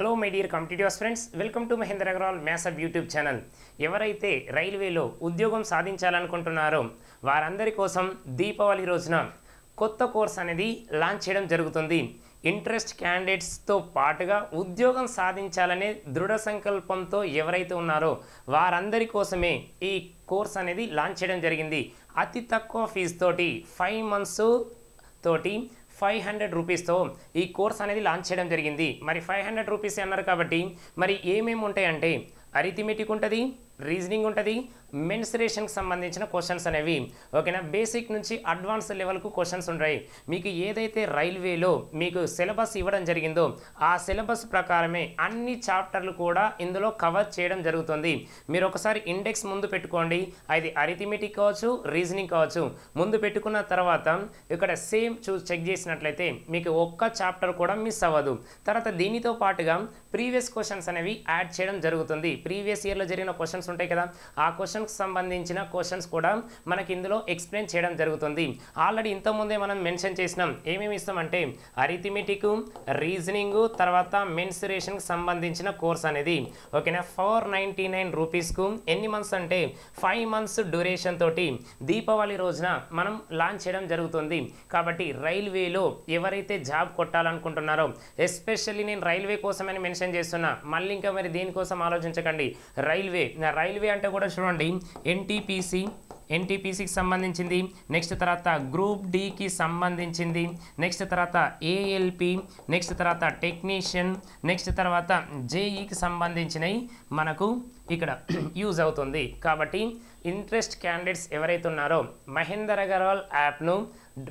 Hello my dear competitive friends welcome to Mahendra Agarwal మ్యాసప్ YouTube channel ఎవరైతే రైల్వేలో ఉద్యోగం సాధించాలనుకుంటున్నారో వారందరి కోసం దీపావళి రోజున కొత్త కోర్స్ అనేది లాంచ్ చేయడం జరుగుతుంది. ఇంట్రెస్ట్ క్యాండిడేట్స్తో పాటుగా ఉద్యోగం సాధించాలనే దృఢ సంకల్పంతో ఎవరైతే ఉన్నారో వారందరి కోసమే ఈ కోర్స్ అనేది లాంచ్ చేయడం జరిగింది. అతి తక్కువ ఫీజుతోటి ఫైవ్ మంత్స్ తోటి ఫైవ్ హండ్రెడ్ రూపీస్తో ఈ కోర్స్ అనేది లాంచ్ చేయడం జరిగింది. మరి ఫైవ్ హండ్రెడ్ రూపీస్ అన్నారు కాబట్టి మరి ఏమేమి ఉంటాయంటే అరిథమెటిక్ ఉంటుంది రీజనింగ్ ఉంటుంది మెన్సరేషన్కి సంబంధించిన క్వశ్చన్స్ అనేవి. ఓకేనా? బేసిక్ నుంచి అడ్వాన్స్ లెవెల్కు క్వశ్చన్స్ ఉంటాయి. మీకు ఏదైతే రైల్వేలో మీకు సిలబస్ ఇవ్వడం జరిగిందో ఆ సిలబస్ ప్రకారమే అన్ని చాప్టర్లు కూడా ఇందులో కవర్ చేయడం జరుగుతుంది. మీరు ఒకసారి ఇండెక్స్ ముందు పెట్టుకోండి. అది అరిథమెటిక్ కావచ్చు రీజనింగ్ కావచ్చు. ముందు పెట్టుకున్న తర్వాత ఇక్కడ సేమ్ చూ చెక్ చేసినట్లయితే మీకు ఒక్క చాప్టర్ కూడా మిస్ అవ్వదు. తర్వాత దీనితో పాటుగా ప్రీవియస్ క్వశ్చన్స్ అనేవి యాడ్ చేయడం జరుగుతుంది. ప్రీవియస్ ఇయర్లో జరిగిన క్వశ్చన్స్ ఉంటాయి కదా? ఆ క్వశ్చన్ క్వశ్చన్కి సంబంధించిన క్వశ్చన్స్ కూడా మనకి ఇందులో ఎక్స్ప్లెయిన్ చేయడం జరుగుతుంది. ఆల్రెడీ ఇంతకుముందే మనం మెన్షన్ చేసినాం. ఏమేమి ఇస్తామంటే అరిథమెటిక్ రీజనింగ్ తర్వాత మెన్సురేషన్కి సంబంధించిన కోర్స్ అనేది. ఓకేనా? ఫోర్ నైంటీ నైన్ రూపీస్కు ఎన్ని మంత్స్ అంటే ఫైవ్ మంత్స్ డ్యూరేషన్ తోటి దీపావళి రోజున మనం లాంచ్ చేయడం జరుగుతుంది. కాబట్టి రైల్వేలో ఎవరైతే జాబ్ కొట్టాలనుకుంటున్నారో ఎస్పెషల్లీ నేను రైల్వే కోసమని మెన్షన్ చేస్తున్నా మళ్ళీ ఇంకా మరి దేనికోసం ఆలోచించకండి. రైల్వే రైల్వే అంటే కూడా చూడండి ఎన్టీపీసీ ఎన్టీపీసీకి సంబంధించింది. నెక్స్ట్ తర్వాత గ్రూప్ డికి సంబంధించింది. నెక్స్ట్ తర్వాత ఏఎల్పి నెక్స్ట్ తర్వాత టెక్నీషియన్ నెక్స్ట్ తర్వాత జేఈకి సంబంధించినవి మనకు ఇక్కడ యూజ్ అవుతుంది. కాబట్టి ఇంట్రెస్ట్ క్యాండిడేట్స్ ఎవరైతే ఉన్నారో మహేందర్ అగర్వాల్ యాప్ను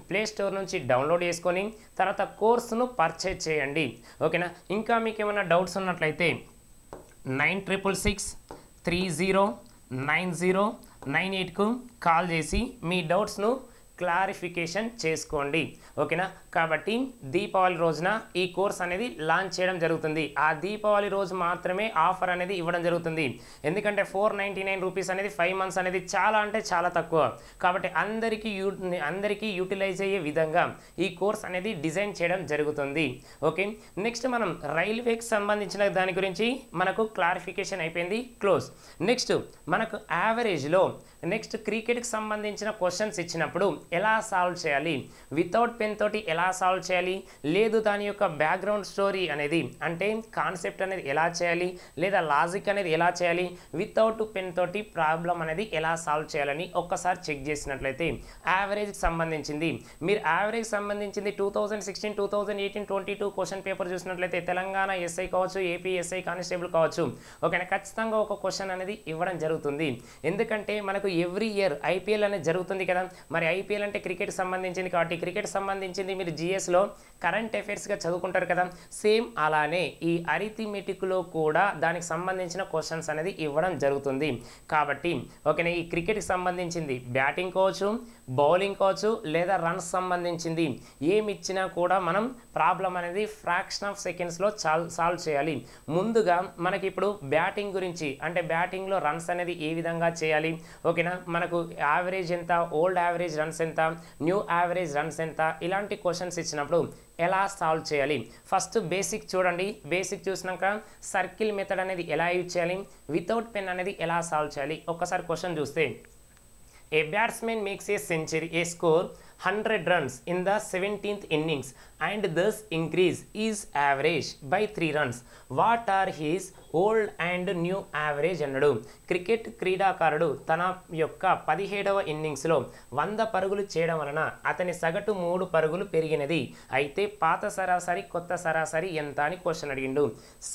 ప్లే స్టోర్ నుంచి డౌన్లోడ్ చేసుకొని తర్వాత కోర్సును పర్చేజ్ చేయండి. ఓకేనా? ఇంకా మీకు ఏమైనా డౌట్స్ ఉన్నట్లయితే nine triple six three zero nine zero nine ఎయిట్కు call చేసి మీ డౌట్స్ను క్లారిఫికేషన్ చేసుకోండి. ఓకేనా? కాబట్టి దీపావళి రోజున ఈ కోర్స్ అనేది లాంచ్ చేయడం జరుగుతుంది. ఆ దీపావళి రోజు మాత్రమే ఆఫర్ అనేది ఇవ్వడం జరుగుతుంది. ఎందుకంటే ఫోర్ నైంటీ నైన్ రూపీస్ అనేది ఫైవ్ మంత్స్ అనేది చాలా అంటే చాలా తక్కువ. కాబట్టి అందరికీ యూ అందరికీ యూటిలైజ్ అయ్యే విధంగా ఈ కోర్స్ అనేది డిజైన్ చేయడం జరుగుతుంది. ఓకే? నెక్స్ట్ మనం రైల్వేకి సంబంధించిన దాని గురించి మనకు క్లారిఫికేషన్ అయిపోయింది. క్లోజ్. నెక్స్ట్ మనకు యావరేజ్లో నెక్స్ట్ క్రికెట్కి సంబంధించిన క్వశ్చన్స్ ఇచ్చినప్పుడు ఎలా సాల్వ్ చేయాలి? వితౌట్ పెన్ తోటి ఎలా సాల్వ్ చేయాలి? లేదు దాని యొక్క బ్యాక్గ్రౌండ్ స్టోరీ అనేది అంటే కాన్సెప్ట్ అనేది ఎలా చేయాలి? లేదా లాజిక్ అనేది ఎలా చేయాలి? వితౌట్ పెన్ తోటి ప్రాబ్లం అనేది ఎలా సాల్వ్ చేయాలని ఒక్కసారి చెక్ చేసినట్లయితే యావరేజ్కి సంబంధించింది. మీరు యావరేజ్ సంబంధించింది two thousand sixteen two thousand eighteen twenty two question paper చూసినట్లయితే తెలంగాణ ఎస్ఐ కావచ్చు ఏపీ ఎస్ఐ కానిస్టేబుల్ కావచ్చు ఓకేనా? ఖచ్చితంగా ఒక క్వశ్చన్ అనేది ఇవ్వడం జరుగుతుంది. ఎందుకంటే మనకు ఎవ్రీ ఇయర్ ఐపీఎల్ అనేది జరుగుతుంది కదా? మరి ఐపీఎల్ చేయాలంటే క్రికెట్ సంబంధించింది కాబట్టి క్రికెట్ సంబంధించింది మీరు జిఎస్లో కరెంట్ అఫైర్స్గా చదువుకుంటారు కదా. సేమ్ అలానే ఈ అరిథిమెటిక్లో కూడా దానికి సంబంధించిన క్వశ్చన్స్ అనేది ఇవ్వడం జరుగుతుంది. కాబట్టి ఓకేనా ఈ క్రికెట్కి సంబంధించింది బ్యాటింగ్ కావచ్చు బౌలింగ్ కావచ్చు లేదా రన్స్ సంబంధించింది ఏమి ఇచ్చినా కూడా మనం ప్రాబ్లం అనేది ఫ్రాక్షన్ ఆఫ్ సెకండ్స్లో చాల్ సాల్వ్ చేయాలి. ముందుగా మనకి ఇప్పుడు బ్యాటింగ్ గురించి అంటే బ్యాటింగ్లో రన్స్ అనేది ఏ విధంగా చేయాలి? ఓకేనా మనకు యావరేజ్ ఎంత ఓల్డ్ యావరేజ్ రన్స్ ఎంత? న్యూ యావరేజ్ రన్స్ ఎంత? ఇలాంటి క్వశ్చన్స్ ఇచ్చినప్పుడు ఎలా సాల్వ్ చేయాలి? ఫస్ట్ బేసిక్ చూడండి. బేసిక్ చూసినాక సర్కిల్ మెథడ్ అనేది ఎలా యూజ్ చేయాలి? వితౌట్ పెన్ అనేది ఎలా సాల్వ్ చేయాలి? ఒక్కసారి క్వశ్చన్ చూస్తే A batsman makes a century, a score 100 runs in the 17th innings and thus increase his average by 3 runs. What are his old and new average అన్నాడు. Cricket క్రీడాకారుడు తన యొక్క పదిహేడవ ఇన్నింగ్స్లో వంద పరుగులు చేయడం వలన అతని సగటు మూడు పరుగులు పెరిగినది. అయితే పాత సరాసరి కొత్త సరాసరి ఎంత అని క్వశ్చన్ అడిగిండు.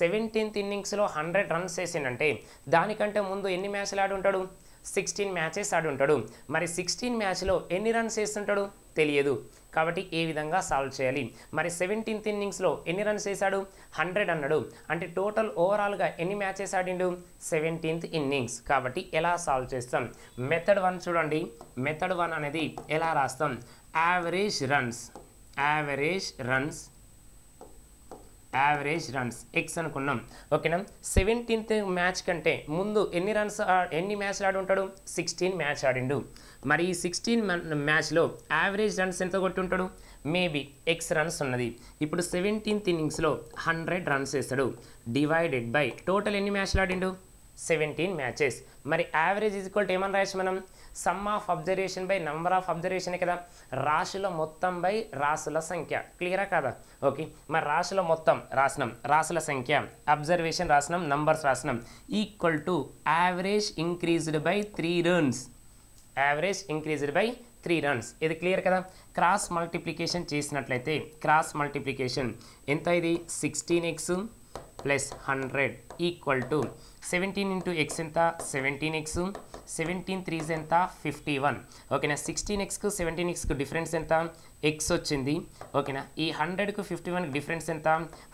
సెవెంటీన్త్ ఇన్నింగ్స్లో హండ్రెడ్ రన్స్ వేసిండంటే దానికంటే ముందు ఎన్ని మ్యాచ్లు ఆడి ఉంటాడు సిక్స్టీన్ మ్యాచెస్ ఆడి ఉంటాడు. మరి సిక్స్టీన్ మ్యాచ్లో ఎన్ని రన్స్ వేస్తుంటాడు తెలియదు. కాబట్టి ఏ విధంగా సాల్వ్ చేయాలి? మరి సెవెంటీన్త్ ఇన్నింగ్స్లో ఎన్ని రన్స్ వేశాడు హండ్రెడ్ అన్నాడు. అంటే టోటల్ ఓవరాల్గా ఎన్ని మ్యాచెస్ ఆడిండు? సెవెంటీన్త్ ఇన్నింగ్స్ కాబట్టి ఎలా సాల్వ్ చేస్తాం? మెథడ్ వన్ చూడండి. మెథడ్ వన్ అనేది ఎలా రాస్తాం? Average runs average runs average runs x అనుకున్నాం. ఓకేనా సెవెంటీన్త్ మ్యాచ్ కంటే ముందు ఎన్ని రన్స్ ఎన్ని మ్యాచ్లు ఆడి ఉంటాడు సిక్స్టీన్ మ్యాచ్ ఆడిండు. మరి ఈ సిక్స్టీన్ మ్యాచ్లో యావరేజ్ రన్స్ ఎంత కొట్టి ఉంటాడు మేబీ ఎక్స్ రన్స్ ఉన్నది. ఇప్పుడు సెవెంటీన్త్ ఇన్నింగ్స్లో హండ్రెడ్ రన్స్ వేస్తాడు. డివైడెడ్ బై టోటల్ ఎన్ని మ్యాచ్లు ఆడిండు? సెవెంటీన్ మ్యాచెస్ మరి యావరేజ్ ఈజ్ ఈక్వల్ టు ఏమని రాయొచ్చు మనం? Sum of observation by number of observation కదా? రాశుల మొత్తం బై రాసుల సంఖ్య. క్లియరా కదా? ఓకే మరి రాశుల మొత్తం రాసినాం రాసుల సంఖ్య. అబ్జర్వేషన్ రాసినాం numbers రాసినాం equal to average increased by three runs average increased by three runs ఇది క్లియర్ కదా? క్రాస్ మల్టిప్లికేషన్ చేసినట్లయితే క్రాస్ మల్టిప్లికేషన్ ఎంత ఇది? Sixteen x plus hundred equal to seventeen into x ఎంత? సెవెంటీన్ ఎక్స్ సెవెంటీన్ త్రీస్ ఎంత? Fifty one ఓకేనా sixteen ఎక్స్కు seventeen ఎక్స్కు డిఫరెన్స్ ఎంత? ఎక్స్ వచ్చింది. ఓకేనా ఈ హండ్రెడ్కు ఫిఫ్టీ వన్ డిఫరెన్స్ ఎంత?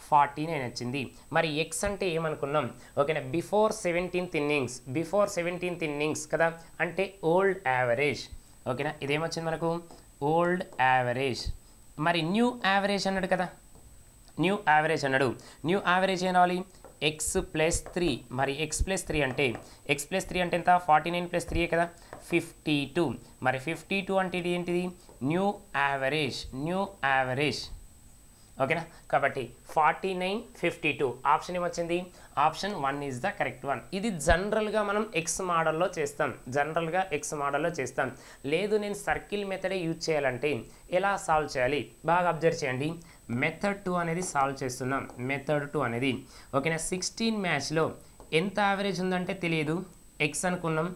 ఫార్టీ నైన్ వచ్చింది. మరి ఎక్స్ అంటే ఏమనుకున్నాం? ఓకేనా before seventeenth innings before seventeenth innings కదా? అంటే ఓల్డ్ యావరేజ్ ఓకేనా ఇదేమొచ్చింది మనకు? ఓల్డ్ యావరేజ్ మరి న్యూ యావరేజ్ అన్నాడు కదా? న్యూ యావరేజ్ అన్నాడు. న్యూ యావరేజ్ ఏనాలి ఎక్స్ ప్లస్ త్రీ. మరి ఎక్స్ ప్లస్ త్రీ అంటే ఎక్స్ ప్లస్ త్రీ అంటే ఎంత? ఫార్టీ నైన్ ప్లస్ త్రీ కదా? Fifty two. మరి ఫిఫ్టీ టూ అంటే ఇది ఏంటిది? New average. New average. ఓకేనా? కాబట్టి forty nine fifty two. Option ఏమొచ్చింది? Option one is the correct one ఇది జనరల్గా మనం ఎక్స్ మోడల్లో చేస్తాం. జనరల్గా ఎక్స్ మోడల్లో చేస్తాం. లేదు నేను సర్కిల్ మెథడే యూజ్ చేయాలంటే ఎలా సాల్వ్ చేయాలి? బాగా అబ్జర్వ్ చేయండి. మెథడ్ టూ అనేది సాల్వ్ చేస్తున్నాం. మెథడ్ టూ అనేది. ఓకేనా? సిక్స్టీన్ మ్యాచ్లో ఎంత యావరేజ్ ఉందంటే తెలియదు. ఎక్స్ అనుకున్నాం.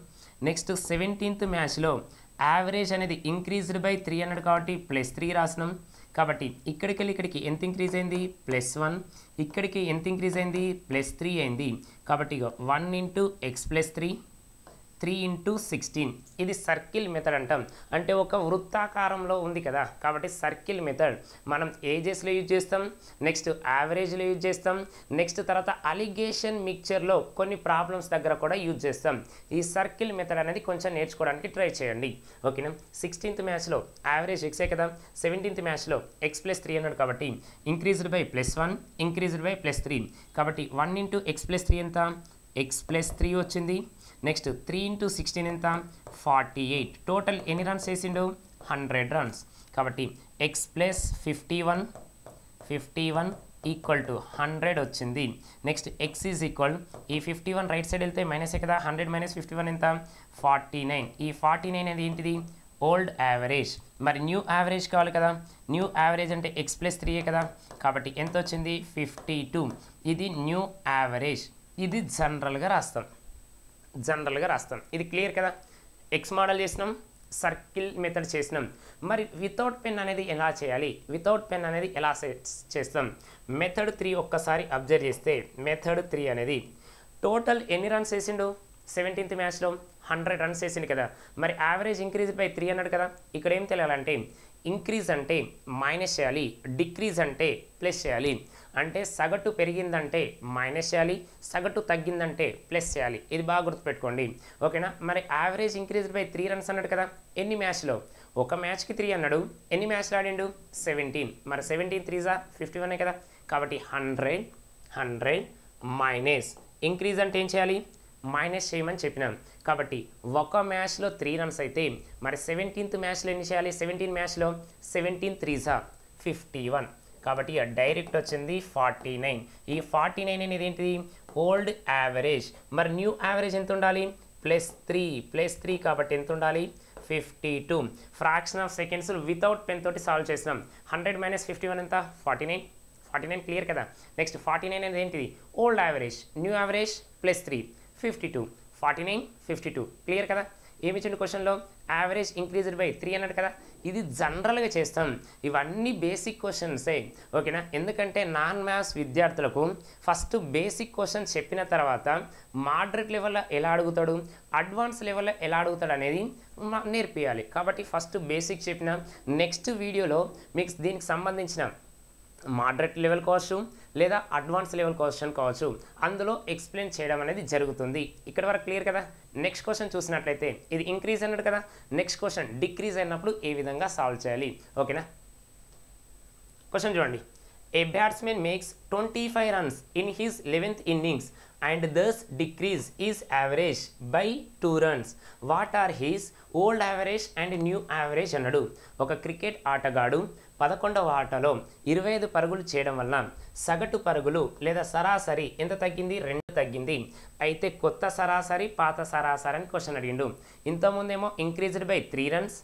నెక్స్ట్ సెవెంటీన్త్ మ్యాచ్లో యావరేజ్ అనేది ఇంక్రీజ్డ్ బై త్రీ హండ్రెడ్ కాబట్టి ప్లస్ త్రీ రాసినాం. కాబట్టి ఇక్కడికి వెళ్ళి ఇక్కడికి ఎంత ఇంక్రీజ్ అయింది? ప్లస్ వన్ ఇక్కడికి ఎంత ఇంక్రీజ్ అయింది? ప్లస్ త్రీ అయింది. కాబట్టి one into x plus three three into sixteen. ఇది సర్కిల్ మెథడ్ అంటాం. అంటే ఒక వృత్తాకారంలో ఉంది కదా. కాబట్టి సర్కిల్ మెథడ్. మనం ఏజెస్లో యూజ్ చేస్తాం. నెక్స్ట్ యావరేజ్లో యూజ్ చేస్తాం. నెక్స్ట్ తర్వాత అలిగేషన్ మిక్చర్లో కొన్ని ప్రాబ్లమ్స్ దగ్గర కూడా యూజ్ చేస్తాం. ఈ సర్కిల్ మెథడ్ అనేది కొంచెం నేర్చుకోవడానికి ట్రై చేయండి. ఓకేనా? సిక్స్టీన్త్ మ్యాచ్లో యావరేజ్ ఎక్సే కదా? సెవెంటీన్త్ మ్యాచ్లో ఎక్స్ ప్లస్ త్రీ అన్నాడు కాబట్టి increased by plus one increased by plus three. కాబట్టి one into x plus three ఎంత? ఎక్స్ ప్లస్ త్రీ వచ్చింది. నెక్స్ట్ త్రీ ఇంటూ సిక్స్టీన్ ఎంత? Forty eight. టోటల్ ఎన్ని రన్స్ వేసిండు? హండ్రెడ్ రన్స్ కాబట్టి x plus fifty one fifty one equal to hundred వచ్చింది. Next X is equal ఈ fifty one right side వెళ్తే మైనసే కదా? హండ్రెడ్ మైనస్ ఫిఫ్టీ వన్ ఎంత? ఫార్టీ నైన్ ఈ ఫార్టీ నైన్ అనేది ఏంటిది? ఓల్డ్ యావరేజ్ మరి న్యూ యావరేజ్ కావాలి కదా? న్యూ యావరేజ్ అంటే ఎక్స్ ప్లస్ త్రీయే కదా? కాబట్టి ఎంత వచ్చింది? ఫిఫ్టీ టూ ఇది న్యూ యావరేజ్ ఇది జనరల్గా రాస్తాం. జనరల్గా రాస్తాం. ఇది క్లియర్ కదా? ఎక్స్ మోడల్ చేసినాం సర్కిల్ మెథడ్ చేసినాం. మరి వితౌట్ పెన్ అనేది ఎలా చేయాలి? వితౌట్ పెన్ అనేది ఎలా చేస్తాం? మెథడ్ త్రీ ఒక్కసారి అబ్జర్వ్ చేస్తే మెథడ్ త్రీ అనేది టోటల్ ఎన్ని రన్స్ వేసిండు? సెవెంటీన్త్ మ్యాచ్లో హండ్రెడ్ రన్స్ వేసిండు కదా? మరి యావరేజ్ ఇంక్రీజ్ బై త్రీ అన్నాడు కదా? ఇక్కడ ఏం తెలియాలంటే ఇంక్రీజ్ అంటే మైనస్ చేయాలి డిక్రీజ్ అంటే ప్లస్ చేయాలి. అంటే సగటు పెరిగిందంటే మైనస్ చేయాలి సగటు తగ్గిందంటే ప్లస్ చేయాలి. ఇది బాగా గుర్తుపెట్టుకోండి. ఓకేనా? మరి average increase by three runs అన్నాడు కదా ఎన్ని మ్యాచ్లో? ఒక మ్యాచ్కి త్రీ అన్నాడు. ఎన్ని మ్యాచ్లు ఆడిండు? సెవెంటీన్ మరి సెవెంటీన్ త్రీజా ఫిఫ్టీ వన్ కదా? కాబట్టి హండ్రెడ్ హండ్రెడ్ మైనస్ ఇంక్రీజ్ అంటే ఏం చేయాలి? మైనస్ చేయమని చెప్పినాం. కాబట్టి ఒక మ్యాచ్లో త్రీ రన్స్ అయితే మరి సెవెంటీన్త్ మ్యాచ్లో ఎన్ని చేయాలి? సెవెంటీన్ మ్యాచ్లో సెవెంటీన్ త్రీజా ఫిఫ్టీ వన్ కాబట్టి డైరెక్ట్ వచ్చింది ఫార్టీ నైన్. ఈ ఫార్టీ నైన్ అనేది ఏంటిది ఓల్డ్ యావరేజ్. మరి న్యూ యావరేజ్ ఎంత ఉండాలి ప్లస్ త్రీ. ప్లస్ త్రీ కాబట్టి ఎంత ఉండాలి fifty two. Fraction of seconds without pen తోటి సాల్వ్ చేసినాం. హండ్రెడ్ మైనస్ ఫిఫ్టీ వన్ ఎంత? Forty nine. Forty nine clear కదా? నెక్స్ట్ ఫార్టీ నైన్ అనేది ఏంటిది? Old average. New average plus three. Fifty two. Forty nine fifty two. Clear కదా? ఏమి ఇచ్చిండు క్వశ్చన్లో? యావరేజ్ ఇంక్రీజ్డ్ బై త్రీ అన్నాడు కదా? ఇది జనరల్గా చేస్తాం. ఇవన్నీ బేసిక్ క్వశ్చన్సే ఓకేనా? ఎందుకంటే నాన్ మ్యాథ్స్ విద్యార్థులకు ఫస్ట్ బేసిక్ క్వశ్చన్ చెప్పిన తర్వాత మాడరేట్ లెవెల్లో ఎలా అడుగుతాడు అడ్వాన్స్ లెవెల్లో ఎలా అడుగుతాడు అనేది నేర్పియాలి. కాబట్టి ఫస్ట్ బేసిక్ చెప్పిన నెక్స్ట్ వీడియోలో మీకు దీనికి సంబంధించిన మాడరేట్ లెవెల్ కావచ్చు లేదా అడ్వాన్స్ లెవెల్ క్వశ్చన్ కావచ్చు. అందులో ఎక్స్ప్లెయిన్ చేయడం అనేది జరుగుతుంది. ఇక్కడ వరకు క్లియర్ కదా? నెక్స్ట్ క్వశ్చన్ చూసినట్లయితే ఇది ఇంక్రీజ్ అన్నాడు కదా. నెక్స్ట్ క్వశ్చన్ డిక్రీజ్ అయినప్పుడు ఏ విధంగా సాల్వ్ చేయాలి? ఓకేనా క్వశ్చన్ చూడండి. A batsmen makes twenty five runs in his eleventh innings and thus decrease is average by two runs what are his old average and new average అన్నాడు. ఒక cricket ఆటగాడు పదకొండవ ఆటలో ఇరవై ఐదు పరుగులు చేయడం వల్ల సగటు పరుగులు లేదా సరాసరి ఎంత తగ్గింది? రెండు తగ్గింది. అయితే కొత్త సరాసరి పాత సరాసరి అని క్వశ్చన్ అడిగిండు. ఇంతకుముందేమో increased by three runs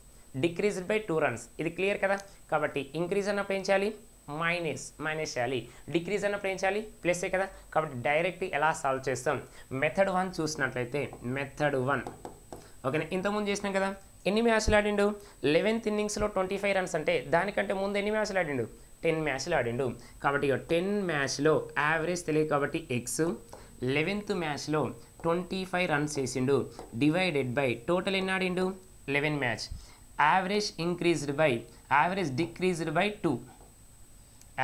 decreased by two runs ఇది క్లియర్ కదా? కాబట్టి ఇంక్రీజ్ అన్నప్పుడు ఏం చేయాలి? మైనస్ మైనస్ చేయాలి. డిక్రీజ్ అన్నప్పుడు ఏం చేయాలి? ప్లస్సే కదా? కాబట్టి డైరెక్ట్ ఎలా సాల్వ్ చేస్తాం? మెథడ్ వన్ చూసినట్లయితే మెథడ్ వన్. ఓకేనా? ఇంతకుముందు చేసినాం కదా? ఎన్ని మ్యాచ్లు ఆడిండు? లెవెన్త్ ఇన్నింగ్స్లో ట్వంటీ ఫైవ్ రన్స్ అంటే దానికంటే ముందు ఎన్ని మ్యాచ్లు ఆడిండు? టెన్ మ్యాచ్లు ఆడిండు. కాబట్టి ఇక టెన్ మ్యాచ్లో యావరేజ్ తెలియదు కాబట్టి ఎక్స్ లెవెన్త్ మ్యాచ్లో ట్వంటీ ఫైవ్ రన్స్ వేసిండు డివైడెడ్ బై టోటల్ ఎన్ని ఆడిండు? Eleven match. Average increased by average decreased by two.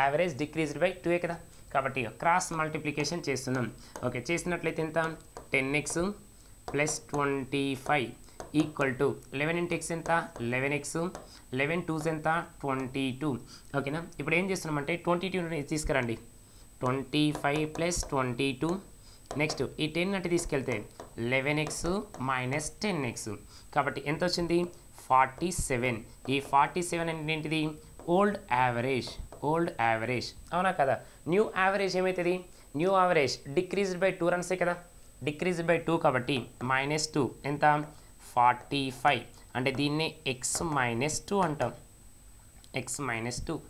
Average decreased by two కదా. కాబట్టి క్రాస్ మల్టిప్లికేషన్ చేస్తున్నాం. ఓకే చేసినట్లయితే ఎంత? Ten x plus twenty five equal to eleven into x ఎంత eleven X eleven twos ఎంత? Twenty two ఓకేనా ఇప్పుడు ఏం చేస్తున్నామంటే ట్వంటీ టూ తీసుకురండి. Twenty five plus twenty two next ఈ టెన్ అంటే తీసుకెళ్తే eleven x minus ten x కాబట్టి ఎంత వచ్చింది? ఫార్టీ సెవెన్ ఈ ఫార్టీ సెవెన్ అంటే ఏంటిది? Old average old average. అవునా కదా? న్యూ యావరేజ్ ఏమవుతుంది new average decreased by two రన్సే కదా? డిక్రీజ్డ్ బై టూ కాబట్టి మైనస్ టూ. ఎంత? Forty five. అంటే దీన్నే ఎక్స్ మైనస్ టూ అంటాం. X minus two.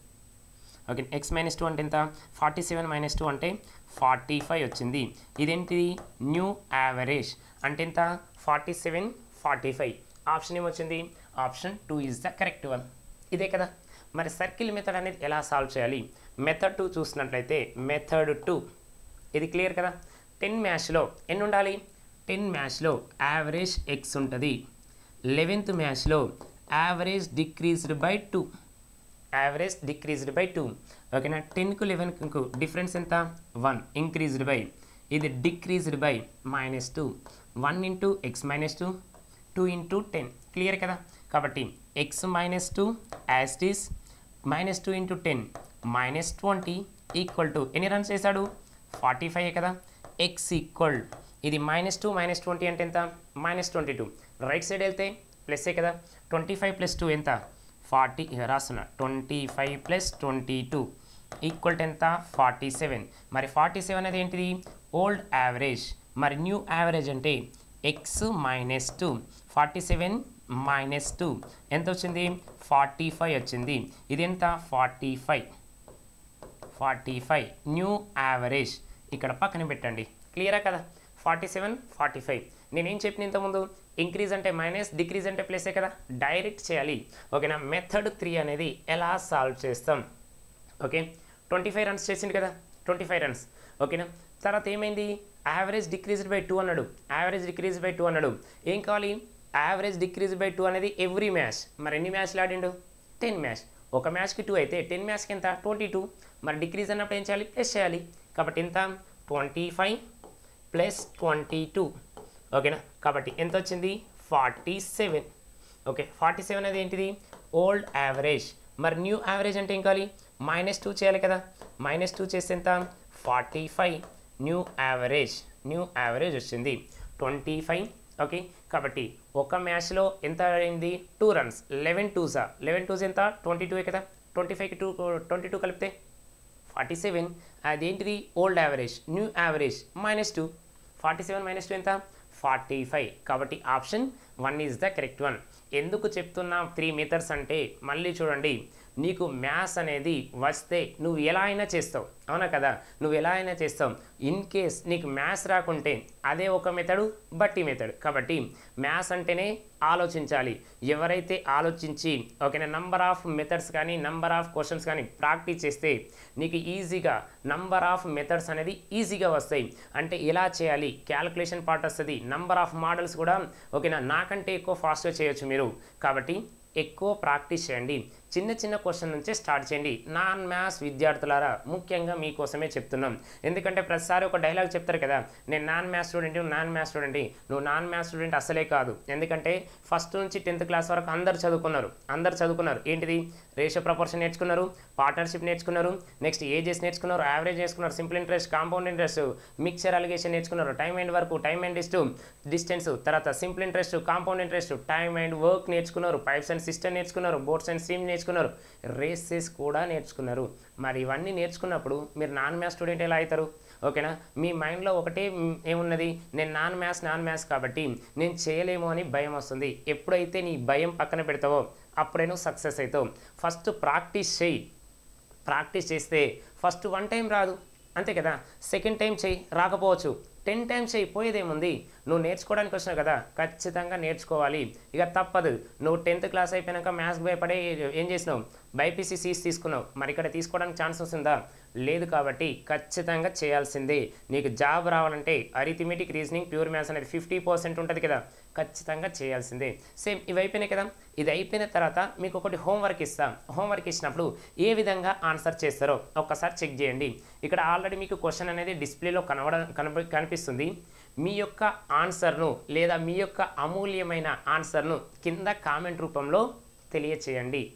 Okay x minus two అంటే ఎంత? ఫార్టీ సెవెన్ మైనస్ టూ అంటే ఫార్టీ ఫైవ్ వచ్చింది. ఇదేంటిది? New average. అంటే ఎంత? Forty seven forty five. Option ఏమొచ్చింది? Option two is the correct one. ఇదే కదా? మరి సర్కిల్ మెథడ్ అనేది ఎలా సాల్వ్ చేయాలి? మెథడ్ టూ చూసినట్లయితే మెథడ్ టూ. ఇది క్లియర్ కదా? టెన్ మ్యాచ్లో ఎన్ని ఉండాలి? టెన్ మ్యాచ్లో యావరేజ్ ఎక్స్ ఉంటుంది. లెవెన్త్ మ్యాచ్లో average decreased by two. Average decreased by two. ఓకేనా? టెన్కు లెవెన్కు డిఫరెన్స్ ఎంత? వన్. Increased by. ఇది decreased by minus two. One into x minus two. Two into ten. Clear కదా? కాబట్టి X minus two యాస్టీస్ minus two into ten minus twenty equal to ఎన్ని runs చేశాడు? Forty five కదా? X equal ఇది minus two minus twenty అంటే ఎంత? Minus twenty two right side వెళ్తే ప్లస్సే కదా? ట్వంటీ ఫైవ్ ప్లస్ టూ ఎంత ఫార్టీ రాస్తున్నా. Twenty five plus twenty two equal to ఎంత? ఫార్టీ సెవెన్ మరి ఫార్టీ సెవెన్ అనేది ఏంటిది? ఓల్డ్ యావరేజ్ మరి న్యూ యావరేజ్ అంటే x minus two forty seven minus two ఎంత వచ్చింది? ఫార్టీ ఫైవ్ వచ్చింది. ఇది ఎంత forty five forty five new average ఇక్కడ పక్కన పెట్టండి. క్లియరా కదా? ఫార్టీ సెవెన్ ఫార్టీ ఫైవ్ నేనేం చెప్పిన ఇంతకుముందు? ఇంక్రీజ్ అంటే మైనస్ డిక్రీజ్ అంటే ప్లసే కదా? డైరెక్ట్ చేయాలి. ఓకేనా? మెథడ్ త్రీ అనేది ఎలా సాల్వ్ చేస్తాం? ఓకే? ట్వంటీ ఫైవ్ రన్స్ చేసింది కదా? ట్వంటీ ఫైవ్ రన్స్ ఓకేనా? తర్వాత ఏమైంది? యావరేజ్ డిక్రీజ్డ్ బై టూ అన్నాడు. యావరేజ్ డిక్రీజ్ బై టూ అన్నాడు. ఏం కావాలి? యావరేజ్ డిక్రీజ్ బై టూ అనేది ఎవ్రీ మ్యాచ్ మరి ఎన్ని మ్యాచ్లు ఆడిండు? టెన్ మ్యాచ్ ఒక మ్యాచ్కి టూ అయితే టెన్ మ్యాచ్కి ఎంత? ట్వంటీ టూ మరి డిక్రీజ్ అన్నప్పుడు ఏం చేయాలి? ప్లస్ చేయాలి. కాబట్టి ఎంత? Twenty five plus twenty two ఓకేనా కాబట్టి ఎంత వచ్చింది? Forty seven okay forty seven అది ఏంటిది? ఓల్డ్ యావరేజ్ మరి న్యూ యావరేజ్ అంటే ఏం కావాలి? మైనస్ టూ చేయాలి కదా. మైనస్ టూ చేస్తే ఎంత? Forty five new average new average వచ్చింది. ట్వంటీ ఫైవ్ ఓకే కాబట్టి ఒక మ్యాచ్లో ఎంత అయింది టూ రన్స్. లెవెన్ టూసా లెవెన్ టూస్ ఎంత? ట్వంటీ టూ కదా? ట్వంటీ ఫైవ్కి టూ ట్వంటీ టూ కలిపితే? Forty seven. అదేంటిది? Old average. New average. Minus two. Forty seven minus two ఎంత? Forty five. కాబట్టి option one is the correct one. ఎందుకు చెప్తున్నా త్రీ మీటర్స్ అంటే మళ్ళీ చూడండి. నీకు మ్యాథ్స్ అనేది వస్తే నువ్వు ఎలా అయినా చేస్తావు. అవునా కదా? నువ్వు ఎలా అయినా చేస్తావు. ఇన్ కేస్ నీకు మ్యాథ్స్ రాకుంటే అదే ఒక మెథడు బట్టి మెథడ్. కాబట్టి మ్యాథ్స్ అంటేనే ఆలోచించాలి. ఎవరైతే ఆలోచించి ఓకేనా నంబర్ ఆఫ్ మెథడ్స్ కానీ నంబర్ ఆఫ్ క్వశ్చన్స్ కానీ ప్రాక్టీస్ చేస్తే నీకు ఈజీగా నంబర్ ఆఫ్ మెథడ్స్ అనేది ఈజీగా వస్తాయి. అంటే ఎలా చేయాలి? క్యాలిక్యులేషన్ పార్ట్ వస్తుంది. నంబర్ ఆఫ్ మోడల్స్ కూడా ఓకేనా నాకంటే ఎక్కువ ఫాస్ట్గా చేయొచ్చు మీరు. కాబట్టి ఎక్కువ ప్రాక్టీస్ చేయండి. చిన్న చిన్న క్వశ్చన్ నుంచే స్టార్ట్ చేయండి. నాన్ మ్యాథ్స్ విద్యార్థులారా ముఖ్యంగా మీకోసమే చెప్తున్నాం. ఎందుకంటే ప్రతిసారి ఒక డైలాగ్ చెప్తారు కదా నేను non maths student non maths student నువ్వు నాన్ మ్యాథ్స్ స్టూడెంట్ అసలే కాదు. ఎందుకంటే ఫస్ట్ నుంచి టెన్త్ క్లాస్ వరకు అందరు చదువుకున్నారు. అందరు చదువుకున్నారు. ఏంటిది? రేషియో ప్రపోర్షన్ నేర్చుకున్నారు. పార్ట్నర్షిప్ నేర్చుకున్నారు నెక్స్ట్ ఏజెస్ నేర్చుకున్నారు యావరేజ్ నేర్చుకున్నారు simple interest compound interest mixture alligation నేర్చుకున్నారు time and work time and dist distance తర్వాత simple interest compound interest time and work నేర్చుకున్నారు పైప్స్ అండ్ సిస్టమ్ నేర్చుకున్నారు బోట్స్ అండ్ స్ట్రీమ్ నేర్చుకున్నారు races కూడా నేర్చుకున్నారు. మరి ఇవన్నీ నేర్చుకున్నప్పుడు మీరు నాన్ మ్యాథ్స్ స్టూడెంట్ ఎలా అవుతారు? ఓకేనా? మీ మైండ్లో ఒకటే ఏమున్నది? నేను నాన్ మ్యాథ్స్ నాన్ మ్యాథ్స్ కాబట్టి నేను చేయలేము అని భయం వస్తుంది. ఎప్పుడైతే నీ భయం పక్కన పెడతావో అప్పుడే నువ్వు సక్సెస్ అవుతావు. ఫస్ట్ ప్రాక్టీస్ చేయి. ప్రాక్టీస్ చేస్తే ఫస్ట్ వన్ టైం రాదు. అంతే కదా? సెకండ్ టైం చేయి రాకపోవచ్చు. టెన్ టైమ్స్ అయిపోయేదేముంది నువ్వు నేర్చుకోవడానికి వచ్చినావు కదా ఖచ్చితంగా నేర్చుకోవాలి. ఇక తప్పదు. నువ్వు టెన్త్ క్లాస్ అయిపోయాక మ్యాథ్స్ భయపడే ఏం చేసినావు? బైపీసీ సీస్ తీసుకున్నావు. మరి ఇక్కడ తీసుకోవడానికి ఛాన్స్ వస్తుందా? లేదు కాబట్టి ఖచ్చితంగా చేయాల్సిందే. నీకు జాబ్ రావాలంటే అరిథమెటిక్ రీజనింగ్ ప్యూర్ మ్యాథ్స్ అనేది ఫిఫ్టీ పర్సెంట్ ఉంటుంది కదా. ఖచ్చితంగా చేయాల్సిందే. సేమ్ ఇవి అయిపోయినాయి కదా. ఇది అయిపోయిన తర్వాత మీకు ఒకటి హోంవర్క్ ఇస్తాం. హోంవర్క్ ఇచ్చినప్పుడు ఏ విధంగా ఆన్సర్ చేస్తారో ఒక్కసారి చెక్ చేయండి. ఇక్కడ ఆల్రెడీ మీకు క్వశ్చన్ అనేది డిస్ప్లేలో కనబడ కనిపి కనిపిస్తుంది. మీ యొక్క ఆన్సర్ను లేదా మీ యొక్క అమూల్యమైన ఆన్సర్ను కింద కామెంట్ రూపంలో తెలియచేయండి.